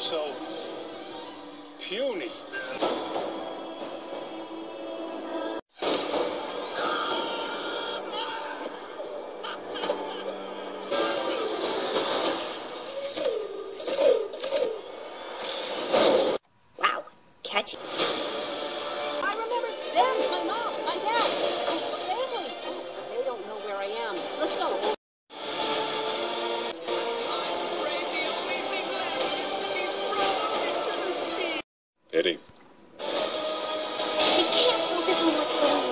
so puny. hitting. Can't focus on what's going on.